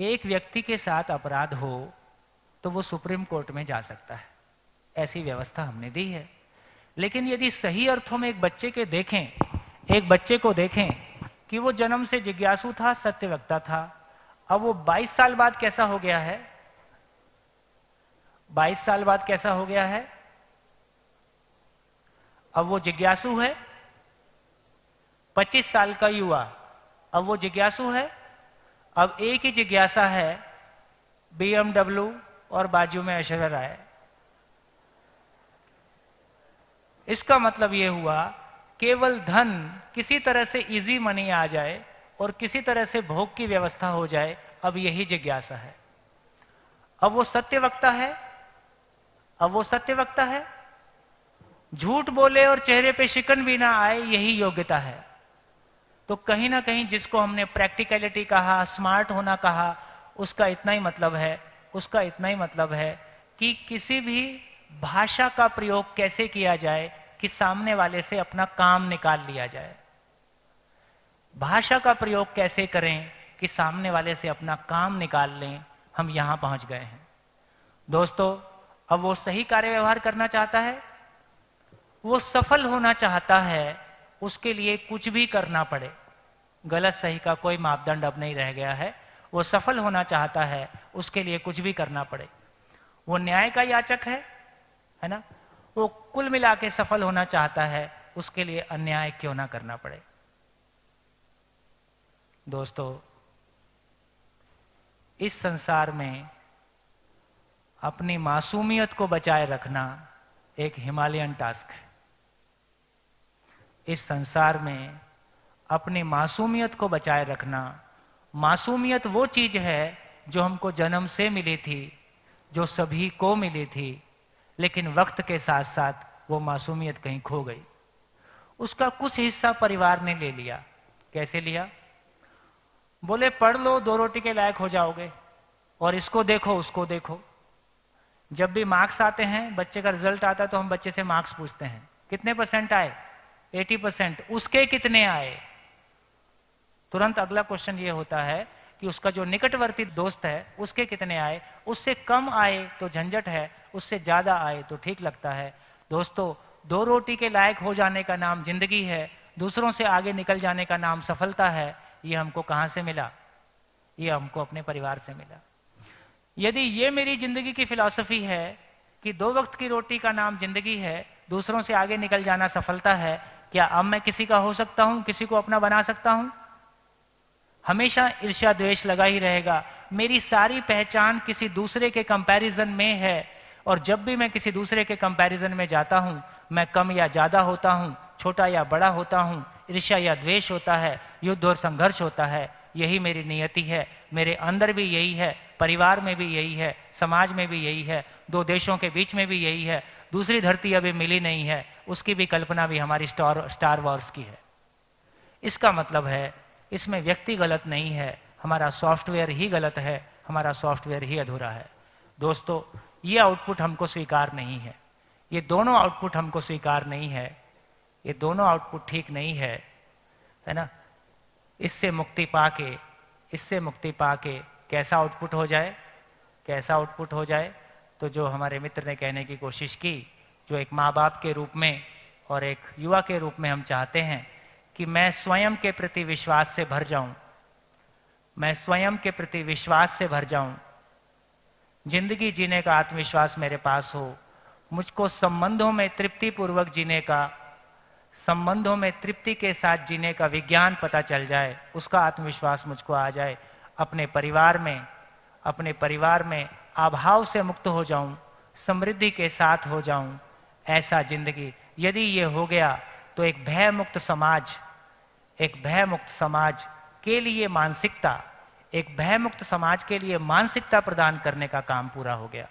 एक व्यक्ति के साथ अपराध हो तो वो सुप्रीम कोर्ट में जा सकता है। ऐसी व्यवस्था हमने दी है। लेकिन यदि सही अर्थों में एक बच्चे के देखें, एक बच्चे को देखें कि वो जन्म से जिज्ञासु था, सत्यवक्ता था, अब वो 22 साल बाद कैसा हो गया है? 22 साल बाद कैसा हो गया है? अब वो जिज्ञासु है? 25 साल का युवा, अब वो जिज्ञासु है? अब एक ही जिज्ञासा है, बीएमडब्ल्यू और बाजू में ऐश्वर्या राय। इसका मतलब यह हुआ, केवल धन किसी तरह से इजी मनी आ जाए और किसी तरह से भोग की व्यवस्था हो जाए, अब यही जिज्ञासा है। अब वो सत्य वक्ता है? अब वो सत्य वक्ता है? झूठ बोले और चेहरे पे शिकन भी ना आए, यही योग्यता है। तो कहीं ना कहीं जिसको हमने प्रैक्टिकलिटी कहा स्मार्ट होना कहा, उसका इतना ही मतलब है, उसका इतना ही मतलब है कि किसी भी भाषा का प्रयोग कैसे किया जाए कि सामने वाले से अपना काम निकाल लिया जाए। भाषा का प्रयोग कैसे करें कि सामने वाले से अपना काम निकाल लें, हम यहाँ पहुँच गए हैं। दोस्तों, अब वो सही कार्य व्यवहार करना चाहता है? वो सफल होना चाहता है, उसके लिए कुछ भी करना पड़े। गलत सही का कोई मापदंड अब नहीं रह गया है। वो सफल होना चाहता है, उसके लिए कुछ भी करना पड़े। वो न्याय का याचक है है ना? वो कुल मिला के सफल होना चाहता है, उसके लिए अन्याय क्यों ना करना पड़े? दोस्तों, इस संसार में अपनी मासूमियत को बचाए रखना एक हिमालयन टास्क है। इस संसार में अपनी मासूमियत को बचाए रखना। मासूमियत वो चीज़ है जो हमको जन्म से मिली थी, जो सभी को मिली थी, लेकिन वक्त के साथ साथ वो मासूमियत कहीं खो गई। उसका कुछ हिस्सा परिवार ने ले लिया। कैसे लिया? बोले, पढ़ लो, दो रोटी के लायक हो जाओगे, और इसको देखो, उसको देखो। जब भी मार्क्स आते हैं, बच्चे का रिज़ल्ट आता है तो हम बच्चे से मार्क्स पूछते हैं। कितने परसेंट आए? 80 परसेंट। उसके कितने आए? तुरंत अगला क्वेश्चन ये होता है कि उसका जो निकटवर्ती दोस्त है, उसके कितने आए? उससे कम आए तो झंझट है, उससे ज़्यादा आए तो ठीक लगता है। दोस्तों, दो रोटी के लायक हो जाने का नाम ज़िंदगी है, दूसरों से आगे निकल जाने का नाम सफलता है, ये हमको कहाँ से मिला? ये हमको अपने परिवार से मिला। यदि ये मेरी ज़िंदगी की फिलॉसफी है कि दो वक्त की रोटी का नाम ज़िंदगी है, दूसरों से आगे निकल जाना सफलता है, क्या अब मैं किसी का हो सकता हूँ, किसी को अपना बना सकता हूँ? हमेशा ईर्ष्या द्वेष लगा ही रहेगा। मेरी सारी पहचान किसी दूसरे के कंपैरिजन में है और जब भी मैं किसी दूसरे के कंपैरिजन में जाता हूँ, मैं कम या ज़्यादा होता हूँ, छोटा या बड़ा होता हूँ, ईर्ष्या या द्वेष होता है, युद्ध और संघर्ष होता है, यही मेरी नियति है। मेरे अंदर भी यही है, परिवार में भी यही है, समाज में भी यही है, दो देशों के बीच में भी यही है, दूसरी धरती अभी मिली नहीं है, उसकी भी कल्पना भी हमारी स्टार स्टार वॉर्स की है। इसका मतलब है इसमें व्यक्ति गलत नहीं है, हमारा सॉफ्टवेयर ही गलत है, हमारा सॉफ्टवेयर ही अधूरा है। दोस्तों, ये आउटपुट हमको स्वीकार नहीं है। ये दोनों आउटपुट हमको स्वीकार नहीं है। ये दोनों आउटपुट ठीक नहीं है है ना? इससे मुक्ति पाके, इससे मुक्ति पाके कैसा आउटपुट हो जाए, कैसा आउटपुट हो जाए तो जो हमारे मित्र ने कहने की कोशिश की, जो एक माँ बाप के रूप में और एक युवा के रूप में हम चाहते हैं कि मैं स्वयं के प्रति विश्वास से भर जाऊँ। मैं स्वयं के प्रति विश्वास से भर जाऊँ। ज़िंदगी जीने का आत्मविश्वास मेरे पास हो। मुझको संबंधों में तृप्ति पूर्वक जीने का, संबंधों में तृप्ति के साथ जीने का विज्ञान पता चल जाए, उसका आत्मविश्वास मुझको आ जाए। अपने परिवार में, अपने परिवार में अभाव से मुक्त हो जाऊँ, समृद्धि के साथ हो जाऊँ, ऐसा ज़िंदगी। यदि ये हो गया तो एक भय मुक्त समाज एक भयमुक्त समाज के लिए मानसिकता, एक भयमुक्त समाज के लिए मानसिकता प्रदान करने का काम पूरा हो गया।